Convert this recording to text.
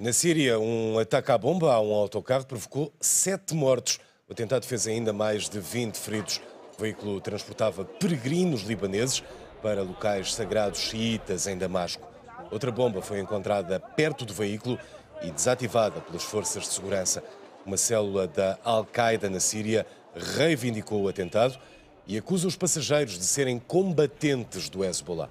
Na Síria, um ataque à bomba a um autocarro provocou sete mortos. O atentado fez ainda mais de 20 feridos. O veículo transportava peregrinos libaneses para locais sagrados xiitas em Damasco. Outra bomba foi encontrada perto do veículo e desativada pelas forças de segurança. Uma célula da Al-Qaeda na Síria reivindicou o atentado e acusa os passageiros de serem combatentes do Hezbollah.